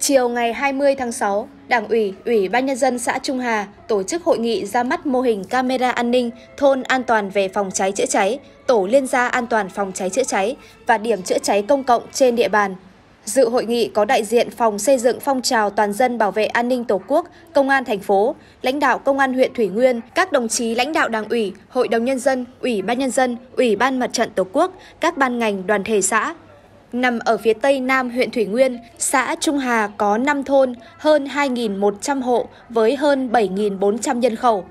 Chiều ngày 20 tháng 6, Đảng ủy, Ủy ban Nhân dân xã Trung Hà tổ chức hội nghị ra mắt mô hình camera an ninh thôn an toàn về phòng cháy chữa cháy, tổ liên gia an toàn phòng cháy chữa cháy và điểm chữa cháy công cộng trên địa bàn. Dự hội nghị có đại diện Phòng xây dựng phong trào toàn dân bảo vệ an ninh Tổ quốc, Công an thành phố, lãnh đạo Công an huyện Thủy Nguyên, các đồng chí lãnh đạo Đảng ủy, Hội đồng Nhân dân, Ủy ban Nhân dân, Ủy ban Mặt trận Tổ quốc, các ban ngành đoàn thể xã, Nằm ở phía tây nam huyện Thủy Nguyên, xã Trung Hà có 5 thôn, hơn 2.100 hộ với hơn 7.400 nhân khẩu.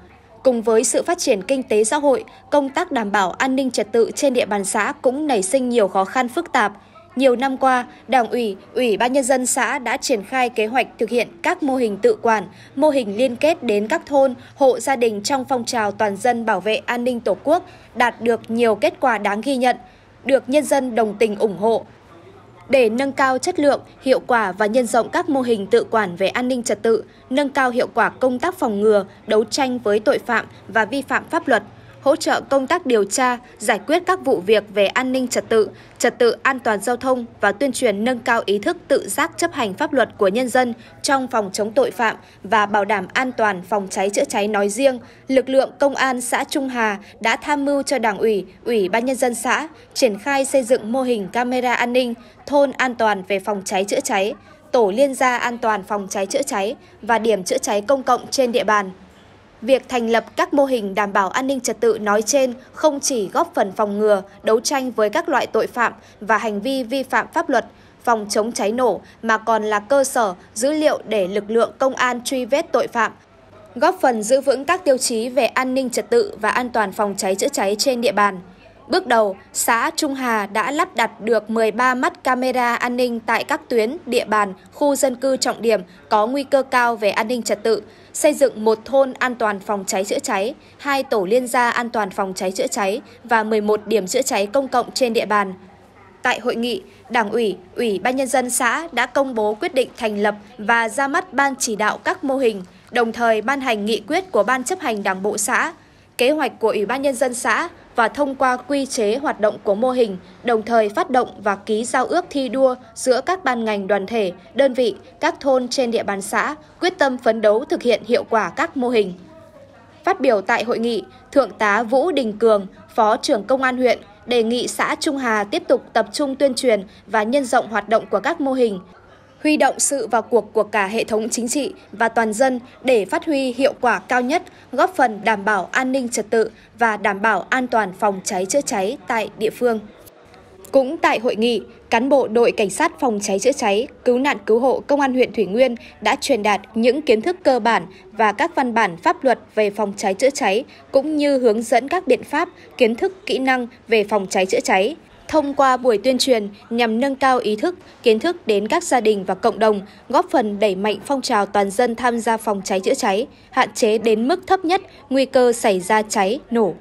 Cùng với sự phát triển kinh tế xã hội, công tác đảm bảo an ninh trật tự trên địa bàn xã cũng nảy sinh nhiều khó khăn phức tạp. Nhiều năm qua, Đảng ủy, Ủy ban Nhân dân xã đã triển khai kế hoạch thực hiện các mô hình tự quản, mô hình liên kết đến các thôn, hộ gia đình trong phong trào toàn dân bảo vệ an ninh Tổ quốc, đạt được nhiều kết quả đáng ghi nhận, được nhân dân đồng tình ủng hộ, để nâng cao chất lượng, hiệu quả và nhân rộng các mô hình tự quản về an ninh trật tự, nâng cao hiệu quả công tác phòng ngừa, đấu tranh với tội phạm và vi phạm pháp luật, hỗ trợ công tác điều tra, giải quyết các vụ việc về an ninh trật tự, trật tự an toàn giao thông và tuyên truyền nâng cao ý thức tự giác chấp hành pháp luật của nhân dân trong phòng chống tội phạm và bảo đảm an toàn phòng cháy chữa cháy nói riêng, lực lượng công an xã Trung Hà đã tham mưu cho Đảng ủy, Ủy ban nhân dân xã triển khai xây dựng mô hình camera an ninh, thôn an toàn về phòng cháy chữa cháy, tổ liên gia an toàn phòng cháy chữa cháy và điểm chữa cháy công cộng trên địa bàn. Việc thành lập các mô hình đảm bảo an ninh trật tự nói trên không chỉ góp phần phòng ngừa, đấu tranh với các loại tội phạm và hành vi vi phạm pháp luật, phòng chống cháy nổ mà còn là cơ sở dữ liệu để lực lượng công an truy vết tội phạm, góp phần giữ vững các tiêu chí về an ninh trật tự và an toàn phòng cháy chữa cháy trên địa bàn. Bước đầu, xã Trung Hà đã lắp đặt được 13 mắt camera an ninh tại các tuyến, địa bàn, khu dân cư trọng điểm có nguy cơ cao về an ninh trật tự, xây dựng một thôn an toàn phòng cháy chữa cháy, hai tổ liên gia an toàn phòng cháy chữa cháy và 11 điểm chữa cháy công cộng trên địa bàn. Tại hội nghị, Đảng ủy, Ủy ban Nhân dân xã đã công bố quyết định thành lập và ra mắt Ban chỉ đạo các mô hình, đồng thời ban hành nghị quyết của Ban chấp hành Đảng bộ xã, kế hoạch của Ủy ban Nhân dân xã và thông qua quy chế hoạt động của mô hình, đồng thời phát động và ký giao ước thi đua giữa các ban ngành đoàn thể, đơn vị, các thôn trên địa bàn xã, quyết tâm phấn đấu thực hiện hiệu quả các mô hình. Phát biểu tại hội nghị, Thượng tá Vũ Đình Cường, Phó trưởng Công an huyện, đề nghị xã Trung Hà tiếp tục tập trung tuyên truyền và nhân rộng hoạt động của các mô hình, huy động sự vào cuộc của cả hệ thống chính trị và toàn dân để phát huy hiệu quả cao nhất, góp phần đảm bảo an ninh trật tự và đảm bảo an toàn phòng cháy chữa cháy tại địa phương. Cũng tại hội nghị, cán bộ đội cảnh sát phòng cháy chữa cháy, cứu nạn cứu hộ công an huyện Thủy Nguyên đã truyền đạt những kiến thức cơ bản và các văn bản pháp luật về phòng cháy chữa cháy cũng như hướng dẫn các biện pháp, kiến thức, kỹ năng về phòng cháy chữa cháy thông qua buổi tuyên truyền nhằm nâng cao ý thức, kiến thức đến các gia đình và cộng đồng, góp phần đẩy mạnh phong trào toàn dân tham gia phòng cháy chữa cháy, hạn chế đến mức thấp nhất nguy cơ xảy ra cháy, nổ.